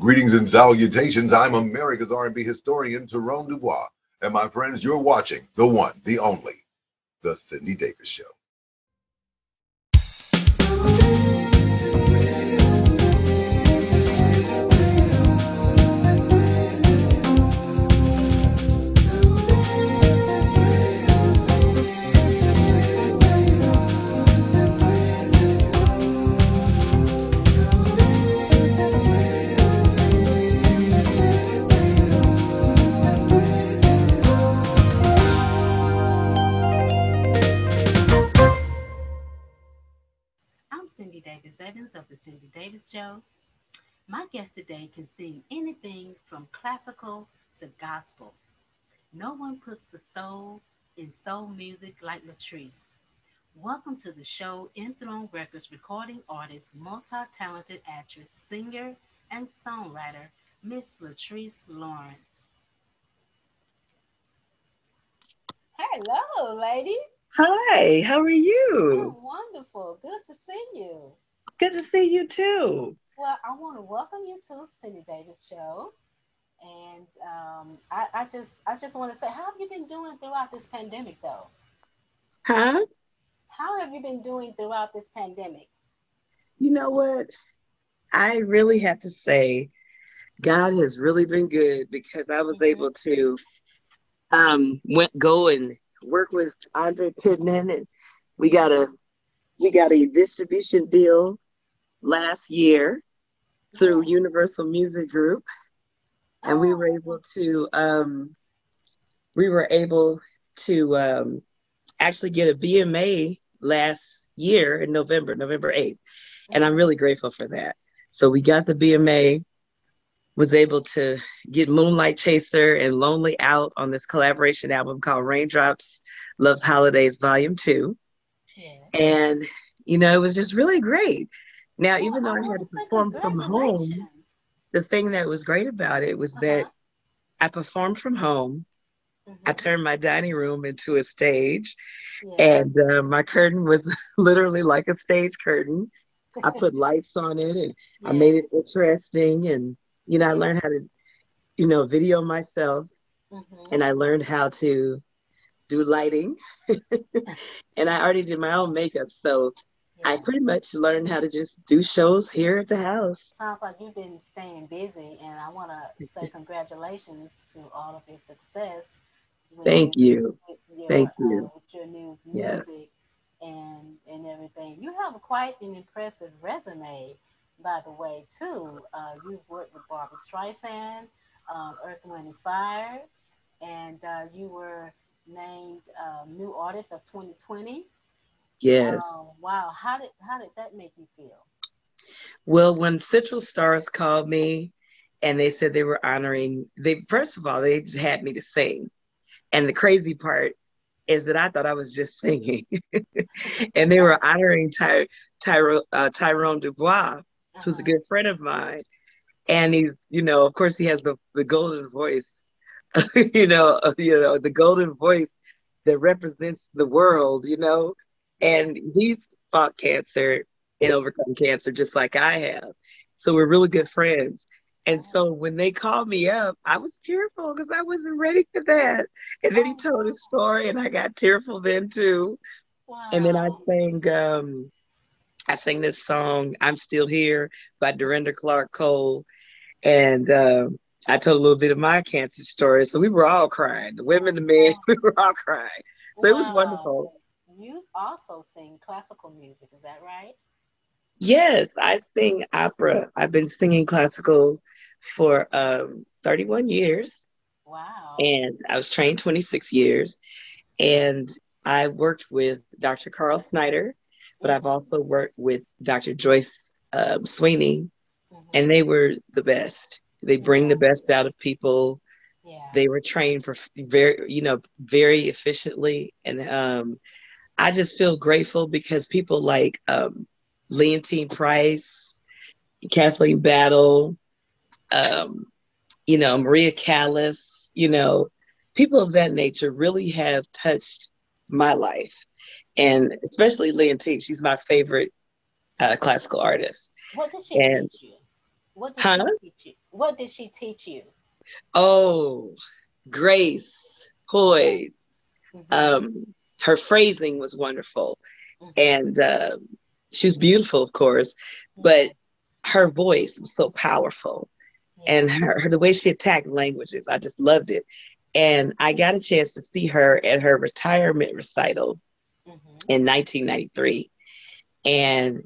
Greetings and salutations. I'm America's R&B historian, Tyrone Dubois. And my friends, you're watching the one, the only, The Cindy Davis Show. Cindy Davis Evans of The Cindy Davis Show. My guest today can sing anything from classical to gospel. No one puts the soul in soul music like Lettrice. Welcome to the show, Enthroned Records recording artist, multi talented actress, singer, and songwriter, Miss Lettrice Lawrence. Hello, lady. Hi, how are you? Oh, wonderful. Good to see you. Good to see you too. Well, I want to welcome you to the Cindy Davis Show. And um, I, I just I just want to say, how have you been doing throughout this pandemic though? Huh? How have you been doing throughout this pandemic? You know what? I really have to say, God has really been good because I was mm-hmm. able to um went go and work with Andre Pittman, and we got a we got a distribution deal last year through Universal Music Group, and we were able to um, we were able to um, actually get a BMA last year in November, November eighth, and I'm really grateful for that. So we got the BMA was able to get Moonlight Chaser and Lonely Out on this collaboration album called Raindrops Loves Holidays Volume 2. Yeah. And, you know, it was just really great. Now, oh, even though I, had to perform from home, the thing that was great about it was uh-huh. that I performed from home. Mm-hmm. I turned my dining room into a stage, yeah. and uh, my curtain was literally like a stage curtain. I put lights on it, and yeah. I made it interesting, and you know, I learned how to, you know, video myself mm-hmm. and I learned how to do lighting. and I already did my own makeup. So yeah. I pretty much learned how to just do shows here at the house. Sounds like you've been staying busy, and I want to say congratulations to all of your success. Thank you. Your, Thank uh, you. With your new music and and everything. You have quite an impressive resume by the way, too. Uh, you've worked with Barbra Streisand, um, Earth, Wind, and Fire, and uh, you were named uh, New Artist of 2020. Yes. Um, wow. How did how did that make you feel? Well, when Central Stars called me and they said they were honoring, they first of all they had me to sing, and the crazy part is that I thought I was just singing, and they were honoring Ty, Ty, uh, Tyrone Dubois who's a good friend of mine. And he's, you know, of course, he has the, the golden voice, you know, you know, the golden voice that represents the world, you know. And he's fought cancer and overcome cancer just like I have. So we're really good friends. And so when they called me up, I was tearful because I wasn't ready for that. And then he told his story, and I got tearful then too. Wow. And then I sang um, I sang this song, I'm Still Here by Dorinda Clark Cole. And uh, I told a little bit of my cancer story. So we were all crying. The women, the men, we were all crying. So wow. it was wonderful. You also sing classical music, is that right? Yes, I sing opera. I've been singing classical for um, 31 years. Wow. And I was trained 26 years. And I worked with Dr. Carl Snyder but I've also worked with Dr. Joyce um, Sweeney, mm-hmm. and they were the best. They bring the best out of people. Yeah. They were trained for very, you know, very efficiently, and um, I just feel grateful because people like um, Leontyne Price, Kathleen Battle, um, you know, Maria Callas, you know, people of that nature really have touched my life and especially Leontyne. She's my favorite uh, classical artist. What does she and, teach you? What did Huh? she teach you? What did she teach you? Oh, grace, poise. Mhm, Um, her phrasing was wonderful, mhm, and um she was beautiful, of course. But her voice was so powerful, and her, her the way she attacked languages, I just loved it. And I got a chance to see her at her retirement recital mhm, in 1993, and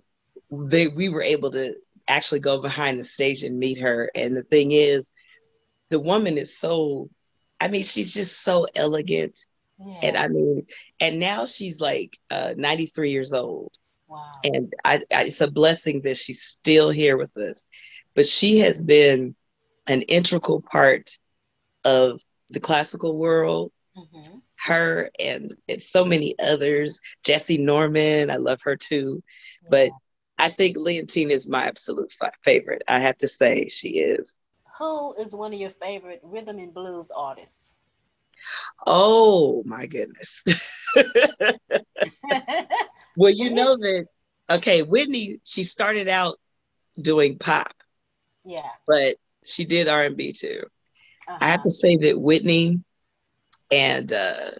they we were able to actually go behind the stage and meet her. And the thing is, the woman is so, I mean, she's just so elegant, yeah. and I mean, and now she's like uh, 93 years old, wow. and I, I, it's a blessing that she's still here with us. But she has been an integral part of the classical world Mhm, her and, and so many others. Jessye Norman, I love her too. But I think Leontyne is my absolute favorite. I have to say she is. Who is one of your favorite rhythm and blues artists? Oh my goodness. well, you know that okay, Whitney, she started out doing pop, yeah. but she did R&B too. I uh-huh. have to say that Whitney and uh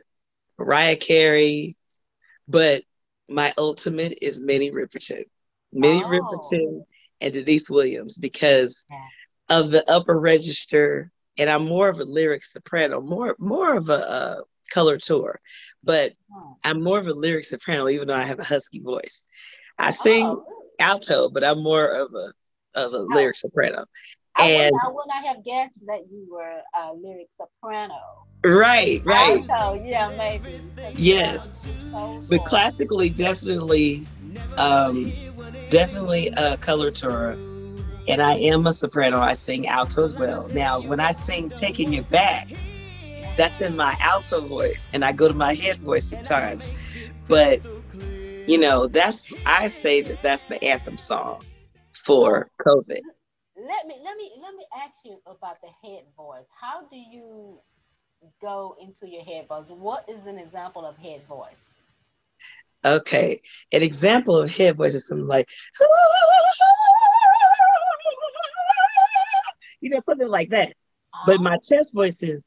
Mariah Carey, but my ultimate is Minnie Riperton. Minnie Oh. Riperton and Deniece Williams because Yeah. of the upper register, and I'm more of a lyric soprano, more more of a uh, coloratura, but Oh. I'm more of a lyric soprano, even though I have a husky voice. I sing Oh, alto, but I'm more of a of a lyric soprano. I And would, I would not have guessed that you were a lyric soprano. right, right. Also, yeah, maybe. Yes. So But classically, definitely, um, definitely a coloratura. And I am a soprano. I sing alto as well. Now, when I sing "Taking It Back," that's in my alto voice, and I go to my head voice sometimes. But you know, that's I say that that's the anthem song for COVID. Let me let me let me ask you about the head voice. How do you go into your head voice? What is an example of head voice? Okay, an example of head voice is something like, you know, something like that. But my oh. chest voice is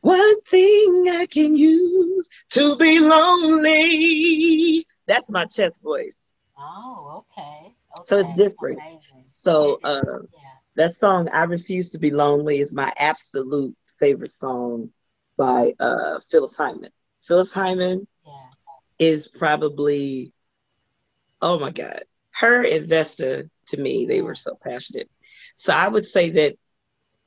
one thing I can use to be lonely. That's my chest voice. Oh, okay. Okay. So it's different. Amazing. So uh, yeah. that song "I Refuse to Be Lonely" is my absolute favorite song by uh, Phyllis Hyman. Phyllis Hyman yeah. is probably, oh my God, her and Vesta to me, they were so passionate. So I would say that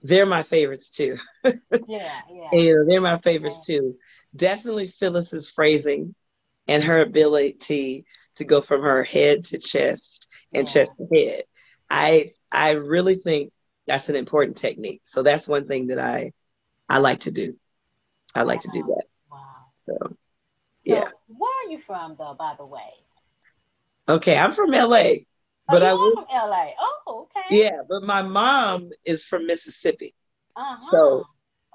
they're my favorites too. Yeah, yeah. And they're my favorites too. Definitely Phyllis's phrasing and her ability to go from her head to chest and Yeah. chest to head. I I really think that's an important technique. So that's one thing that I I like to do. I like to do that. Wow. So So, Yeah. where are you from, though? By the way, okay, I'm from LA, but oh, I was from LA. Oh, okay. yeah, but my mom is from Mississippi. Uh-huh. So,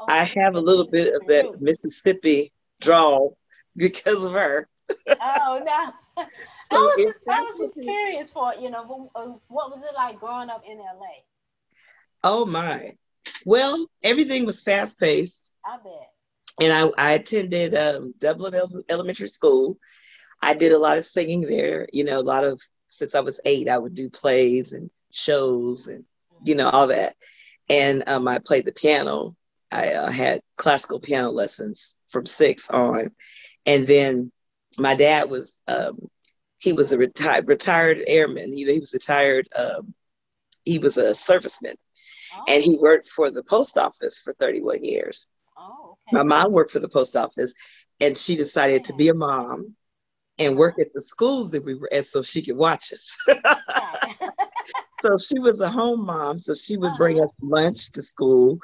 I have a little bit of that Mississippi drawl because of her. Oh no. I was just I was just curious for you know what, uh, was it like growing up in LA? Oh my. Well, everything was fast paced. I bet. And I, I attended um, Dublin Ele- Elementary School. I did a lot of singing there. You know, a lot of, since I was eight, I would do plays and shows and, you know, all that. And um, I played the piano. I uh, had classical piano lessons from six on. And then my dad was, um, he was a retired retired airman. You know, he was retired. Um, he was a serviceman, Oh, and he worked for the post office for 31 years. oh okay. My mom worked for the post office, and she decided to be a mom and work at the schools that we were at, so she could watch us. So she was a home mom, so she would bring us lunch to school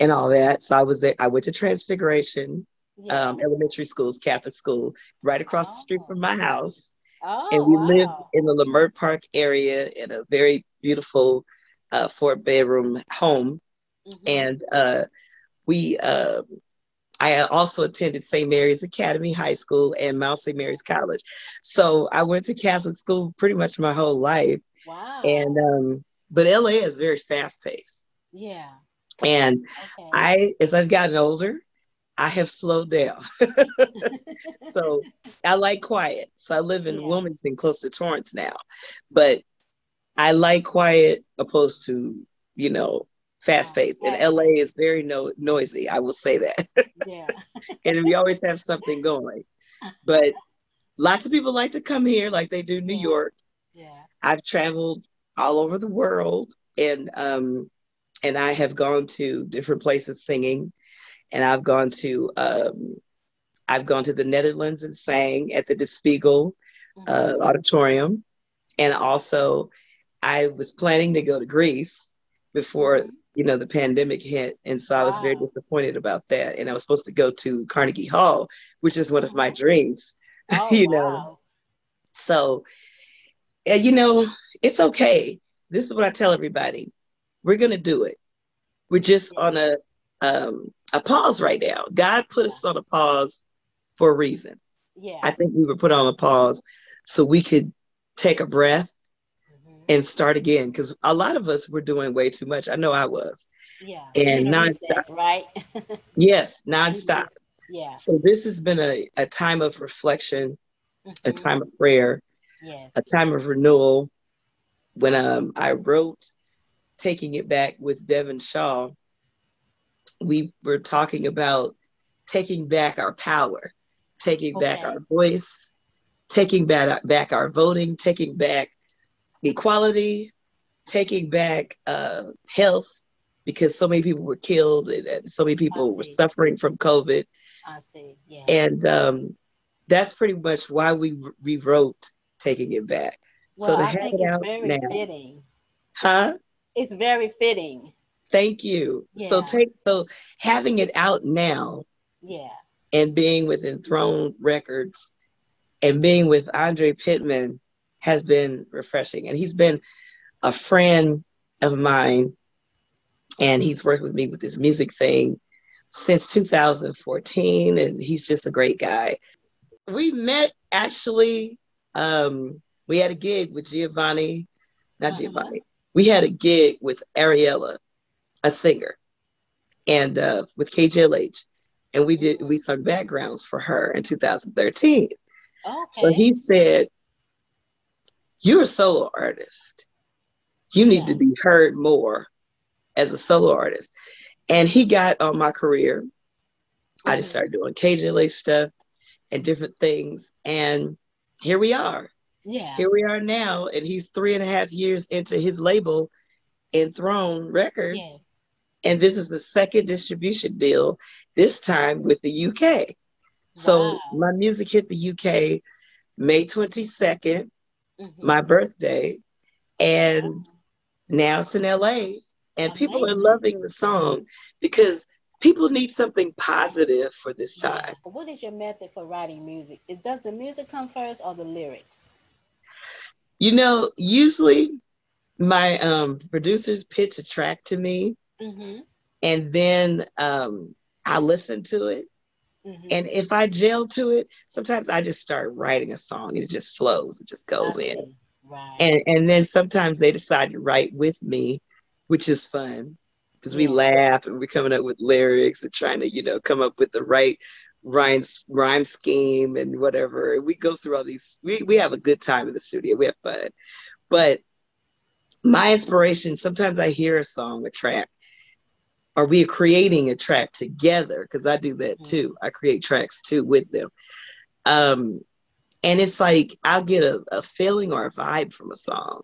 and all that. So I was at, I went to Transfiguration yeah. um, Elementary Schools, Catholic school, right across the street from my house. oh, and we lived wow. in the Leimert Park area in a very beautiful uh, four bedroom home. Mhm. And uh, we, uh, I also attended St. Mary's Academy High School and Mount St. Mary's College. So I went to Catholic school pretty much my whole life. Wow. And um, but LA is very fast paced. yeah. And Okay. I, as I've gotten older, I have slowed down. so I like quiet. So I live in Yeah. Wilmington, close to Torrance now, but I like quiet opposed to you know fast paced. And LA is very no- noisy. I will say that, yeah. and we always have something going. But lots of people like to come here, like they do New Yeah. York. Yeah. I've traveled all over the world, and um, and I have gone to different places singing, and I've gone to um, I've gone to the Netherlands and sang at the De Spiegel uh, Mhm. Auditorium, and also I was planning to go to Greece before you know the pandemic hit, and so I was very disappointed about that. And I was supposed to go to Carnegie Hall, which is one of my Mhm. dreams. Oh, you know, wow. so, uh, you know, it's okay. This is what I tell everybody. We're gonna do it. We're just on a um, a pause right now. God put us on a pause for a reason. Yeah. I think we were put on a pause so we could take a breath Mhm. and start again. Because a lot of us were doing way too much. I know I was. Yeah. and a nonstop. reset, Right. Yes, nonstop. Yeah. So this has been a, a time of reflection, a Mhm. time of prayer, Yes. a time of renewal. When um, I wrote Taking It Back with Devin Shaw, we were talking about taking back our power, taking back our voice, taking back, back our voting, taking back equality, taking back uh, health, because so many people were killed and, and so many people were suffering from COVID. I see. Yeah. And um, that's pretty much why we rewrote Taking It Back. well, so to I have it out very now, fitting. huh? It's very fitting. Thank you. So take so having it out now Yeah. and being with Enthroned Records and being with Andre Pittman has been refreshing. And he's been a friend of mine and he's worked with me with this music thing since 2014 and he's just a great guy. We met actually um we had a gig with Giovanni, not Uh-huh. Giovanni. We had a gig with Ariella, a singer, and uh, with KJLH, and we did we sung backgrounds for her in 2013. Okay. So he said, "You're a solo artist. You need to be heard more as a solo artist." And he got on my career. I just Mhm. started doing KJLH stuff and different things, and here we are. yeah. Here we are now, and he's three and a half years into his label, Enthroned Records. Yes. And this is the second distribution deal, this time with the UK. So Wow. my music hit the UK May 22nd, Mhm. my birthday, and now it's in LA. And people are loving the song because people need something positive for this time. What is your method for writing music? Does the music come first or the lyrics? You know, usually my um, producers pitch a track to me, Mm-hmm. and then um, I listen to it. Mm-hmm. And if I gel to it, sometimes I just start writing a song. It just flows. It just goes in. Right. And and then sometimes they decide to write with me, which is fun because we laugh and we're coming up with lyrics and trying to you know come up with the right rhyme rhyme scheme and whatever. We go through all these. We we have a good time in the studio. We have fun, but my inspiration sometimes I hear a song, a track, or we are creating a track together because I do that Mhm. too. I create tracks too with them. Um, and it's like I'll get a, a feeling or a vibe from a song,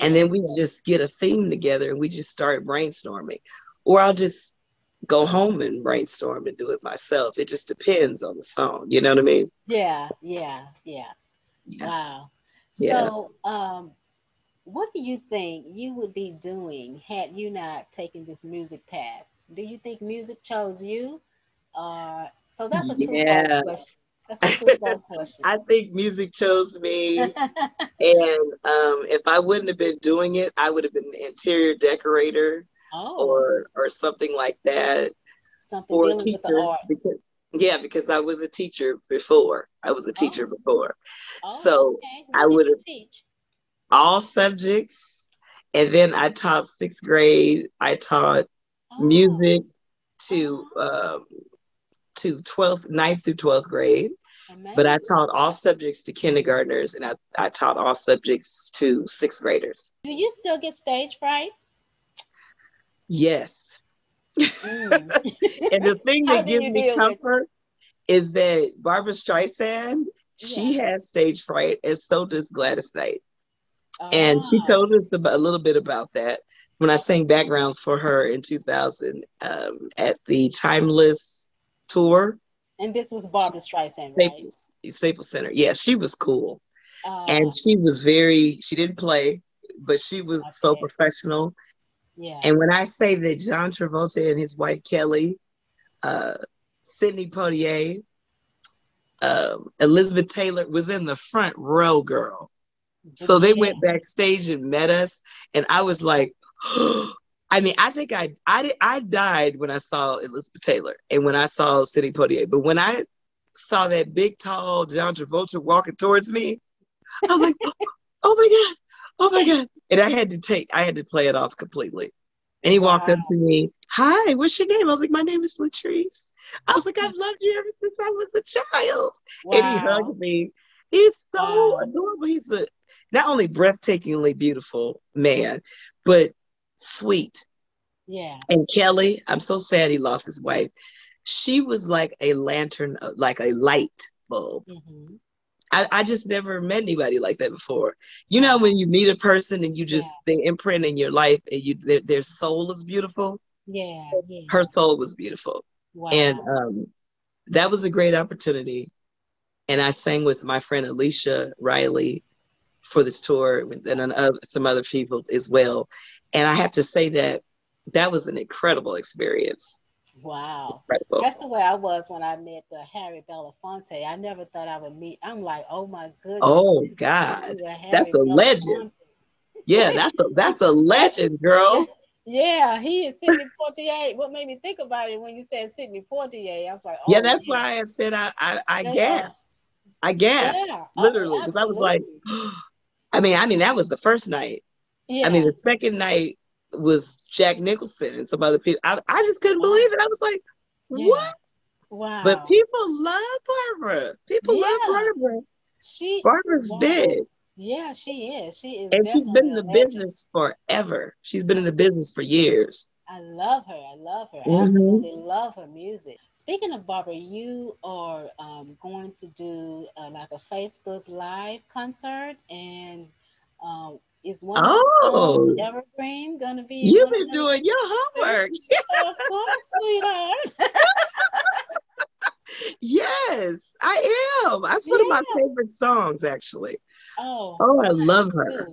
and then we just get a theme together and we just start brainstorming. Or I'll just go home and brainstorm and do it myself. It just depends on the song. You know what I mean? Yeah, yeah, yeah. Yeah. Wow. Yeah. So, um, what do you think you would be doing had you not taken this music path? Do you think music chose you? Uh, so that's a twofold Yeah. question. That's a twofold question. I think music chose me, and um, if I wouldn't have been doing it, I would have been an interior decorator oh, or or something like that, something or a dealing with the teacher. arts. Because, yeah, because I was a teacher before. I was a teacher before. Oh, so okay. I would've- you teach. all subjects. And then I taught sixth grade. I taught Oh, music to um, to 12th, 9th through 12th grade. But I taught all subjects to kindergartners and I, I taught all subjects to sixth graders. Do you still get stage fright? Yes. Mm. And the thing that gives me comfort is that Barbra Streisand, she has stage fright, and so does Gladys Knight. And she Ah, told us about, a little bit about that when I sang backgrounds for her in 2000 um, at the Timeless tour, And this was Barbra Streisand, right? Staples, Staples Center. Yeah, she was cool. Uh, And she was very, she didn't play, but she was so professional. yeah. And when I say that John Travolta and his wife Kelly, uh, Sidney Poitier, um, Elizabeth Taylor was in the front row, girl. So they went backstage and met us, and I was like, I mean, I think I I did, I died when I saw Elizabeth Taylor and when I saw Sidney Poitier, but when I saw that big, tall John Travolta walking towards me, I was like, oh my god, oh my god, and I had to take I had to play it off completely. And he walked up to me, hi, what's your name? I was like, my name is Lettrice. I was like, I've loved you ever since I was a child and he hugged me. He's so Wow. adorable. He's a not only breathtakingly beautiful man, but sweet. Yeah. And Kelly, I'm so sad he lost his wife. She was like a lantern, uh, like a light bulb. hmm I, I just never met anybody like that before. You know, when you meet a person and you just they imprint in your life and you their, their soul is beautiful. Yeah. Yeah. Her soul was beautiful. wow. And um, that was a great opportunity. And I sang with my friend Alicia Riley for this tour with- and then some other people as well. And I have to say that that was an incredible experience. wow. Incredible. That's the way I was when I met uh, Harry Belafonte. I never thought I would meet. I'm like, oh my goodness. Oh God. that's a legend. Yeah, that's a that's a legend, girl. Yeah, he is Sidney Poitier. What made me think about it when you said Sidney Poitier? I was like, oh, Yeah, that's why I said I I, I Yeah. gasped. I gasped Yeah. Oh, literally because I was like. I mean, I mean that was the first night. Yeah. I mean, the second night was Jack Nicholson and some other people. I, I just couldn't believe it. I was like, Yeah. what? wow. But people love Barbara. People love Barbara. she, Barbara's Wow. big. yeah, she is. She is, And she's been in the legend. business forever. She's been in the business for years. I love her. I love her. Mhm. Absolutely love her music. Speaking of Barbara, you are um, going to do uh, like a Facebook Live concert, and um, is one Oh. Evergreen to be? You've been doing your homework. Of course, sweetheart. yes, I am. That's one of my favorite songs, actually. Oh, Oh, I love her.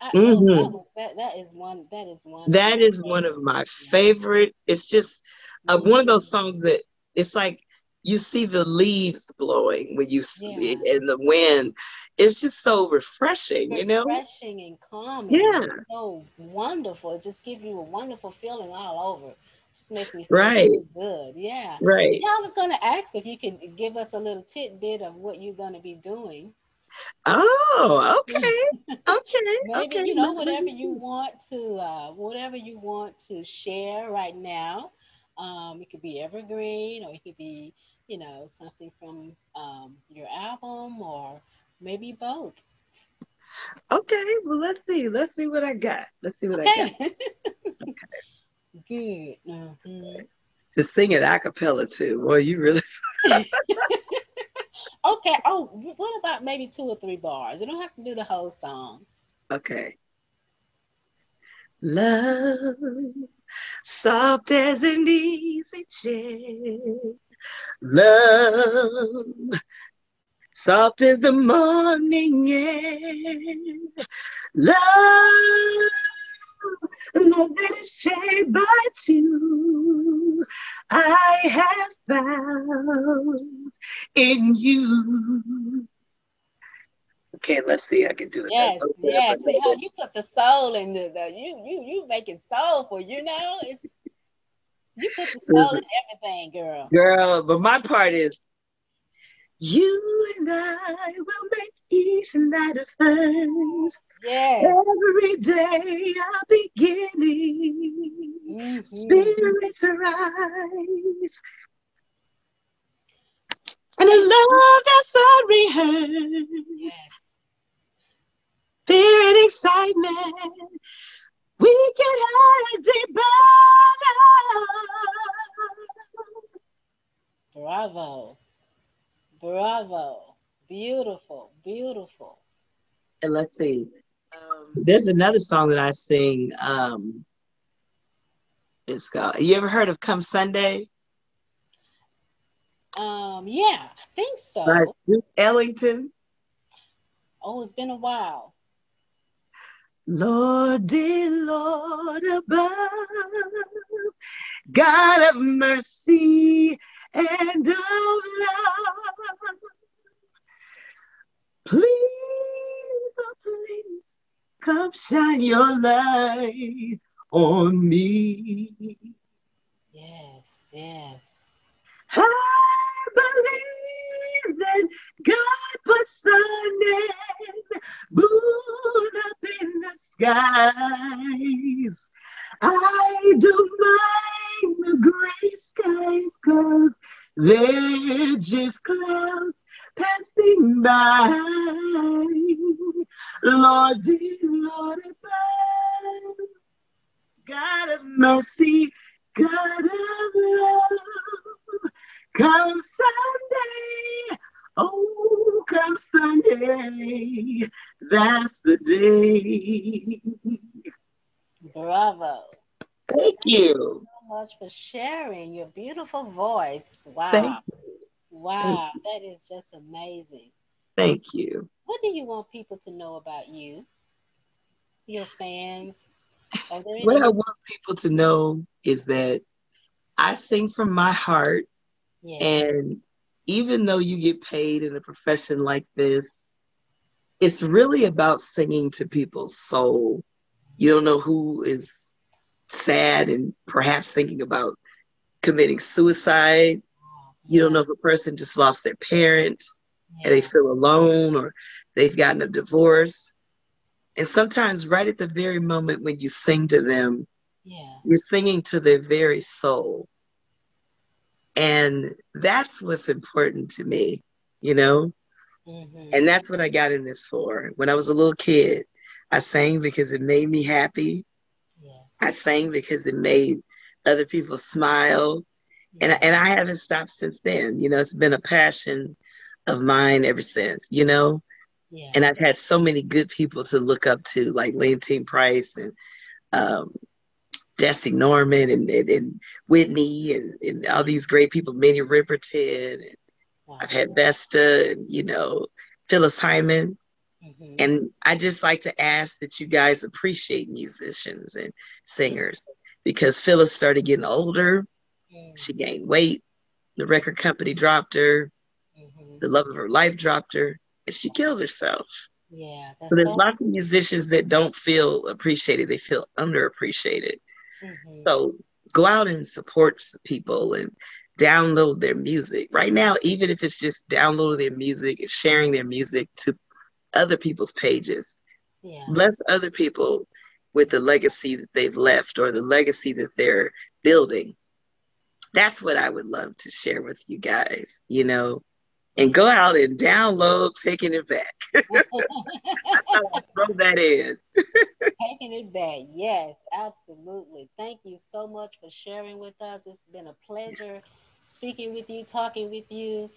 I, Mhm. oh, that, that, is one. That is one. That my one of my favorite. It's just uh, one of those songs that it's like you see the leaves blowing when you see Yeah. in the wind. It's just so refreshing, you know? refreshing and calming. Yeah. It's so wonderful. It just gives you a wonderful feeling all over. Just makes me feel Right. so good. Yeah. Right. Yeah, I was gonna ask if you could give us a little tidbit of what you're gonna be doing. Oh, okay. Okay. Maybe okay. you know whatever you want to uh, whatever you want to share right now. Um, it could be evergreen, or it could be you know something from um, your album, or maybe both. Okay. Well, let's see. Let's see what I got. Let's see what I got. Okay. Good. Mhm. To sing it a cappella too. Boy, you really. Okay. Oh, what about maybe two or three bars? You don't have to do the whole song. Okay. Love, soft as an easy chair. Love, soft as the morning air. Love, love that is shared by two. I have found in you. Okay, let's see. I can do it. Yes, Okay, yes. See how you put the soul in the, the you you you make it soulful. You know, it's you put the soul in everything, girl. Girl, but my part is You and I will make each night a first. Yes. Every day a beginning. Mhm. Spirits rise. And a love that's unrehearsed. Yes. Fear and excitement. We can hide deep Bravo. Bravo. Beautiful. Beautiful. And let's see. Um, there's another song that I sing. Um, it's called. You ever heard of "Come Sunday" Um, yeah, I think so. by Duke Ellington? Oh, it's been a while. Lord, dear Lord above, God of mercy and of love, please, oh please, come shine your light on me. Yes, yes. I believe that God put sun and moon up in the skies. I don't mind the gray skies cause they're just clouds passing by. Lord, Lord above, God of mercy, God of love, come Sunday, oh, come Sunday, that's the day. Bravo. Thank you. So much for sharing your beautiful voice. Wow. Thank Wow. That is just amazing. Thank you. What do you want people to know about you? Your fans? What I want people to know is that I sing from my heart, yeah. and even though you get paid in a profession like this, it's really about singing to people's soul. You don't know who is sad and perhaps thinking about committing suicide. You don't know if a person just lost their parent and they feel alone or they've gotten a divorce. And sometimes, right at the very moment when you sing to them, Yeah. you're singing to their very soul. And that's what's important to me, you know? Mhm. And that's what I got in this for. When I was a little kid, I sang because it made me happy. yeah. I sang because it made other people smile. And, and I haven't stopped since then. You know, it's been a passion of mine ever since, you know? yeah. And I've had so many good people to look up to, like Leontyne Price and um, Jessye Norman and, and, and Whitney and, and all these great people, Minnie Riperton. And Wow. I've had Vesta and, you know, Phyllis Hyman. Mhm. And I just like to ask that you guys appreciate musicians and singers because Phyllis started getting older. Mhm. She gained weight. The record company dropped her. Mhm. The love of her life dropped her. And she killed herself. Yeah. So there's lots of musicians that don't feel appreciated. They feel underappreciated. Mhm. So go out and support people and download their music. Right now, even if it's just downloading their music and sharing their music to other people's pages, yeah. bless other people with the legacy that they've left or the legacy that they're building. That's what I would love to share with you guys, you know, and go out and download Taking It Back. Throw that in. Taking it back. Yes, absolutely. Thank you so much for sharing with us. It's been a pleasure speaking with you, talking with you,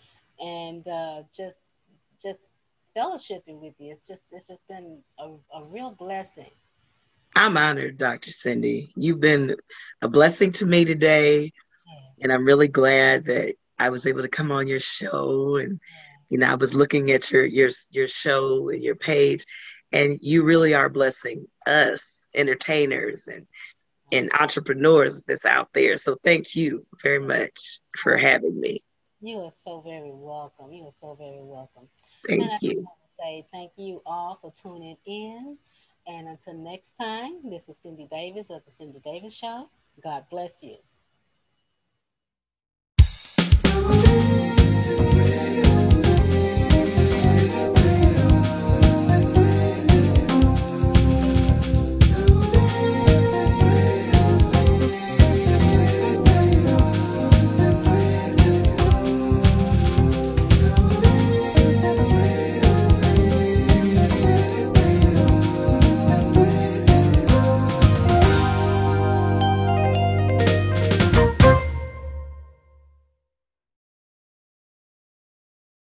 and uh, just just fellowshipping with you. It's just it's just been a, a real blessing. I'm honored, Dr. Cindy. You've been a blessing to me today, and I'm really glad that I was able to come on your show. And you know, I was looking at your your your show and your page, and you really are blessing us entertainers and and entrepreneurs that's out there. So thank you very much for having me. You are so very welcome. You are so very welcome. Thank and I just you. want to say thank you all for tuning in. And until next time, this is Cindy Davis of the Cindy Davis Show. God bless you.